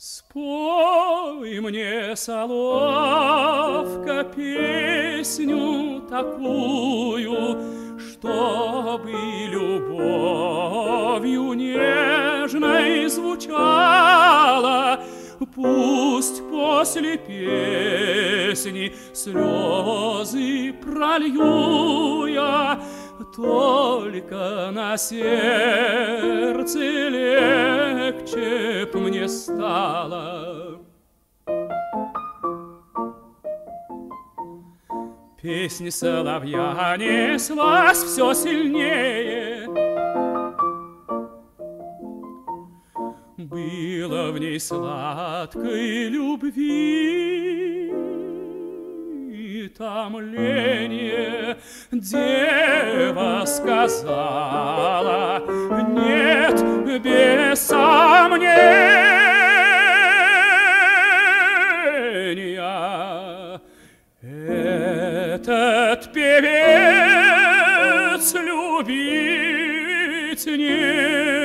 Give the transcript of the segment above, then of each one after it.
Спой мне, соловка, песню такую, Чтобы любовью нежной звучала, Пусть после песни слезы пролью я, Только на сердце легче б мне стало. Песни соловья неслась все сильнее, Было в ней сладкой любви томление. Дева сказала, нет, без сомнения, этот певец любить не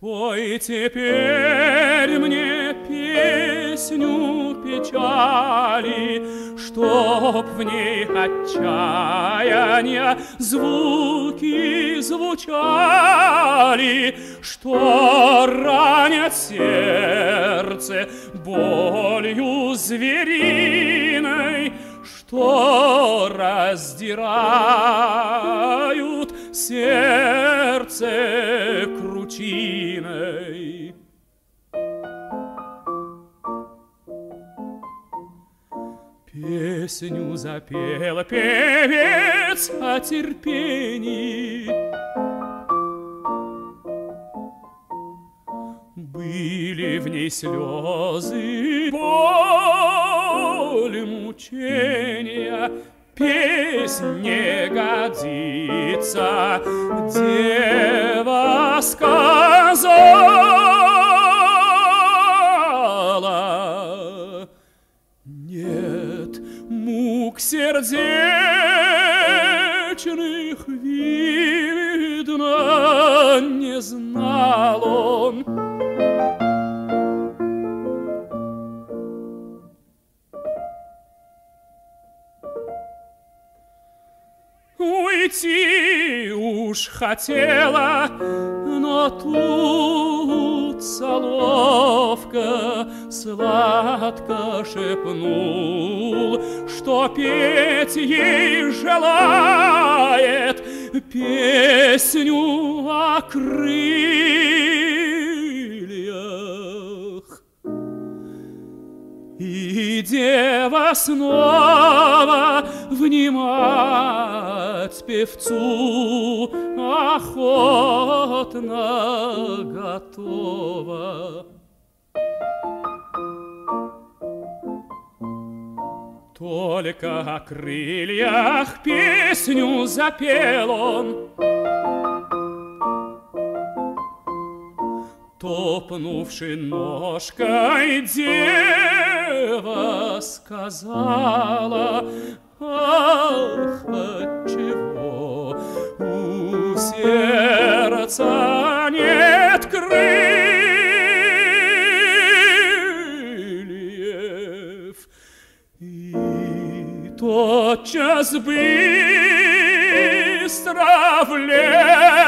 Спой теперь мне песню печали, Чтоб в ней отчаяния звуки звучали, Что ранят сердце болью звериной, Что раздирают сердце Песню запел певец о терпении. Были в ней слезы, боль, мучения, Песнь не годится, дева сказала. Уйти уж хотела, но тут соловка сладко шепнул, что петь ей желает песню о крыльях. Дева снова внимать певцу охотно готова. Только о крыльях песню запел он, Топнувши ножкой, дева сказала, Ах, отчего у сердца нет крыльев? И тотчас быстро влез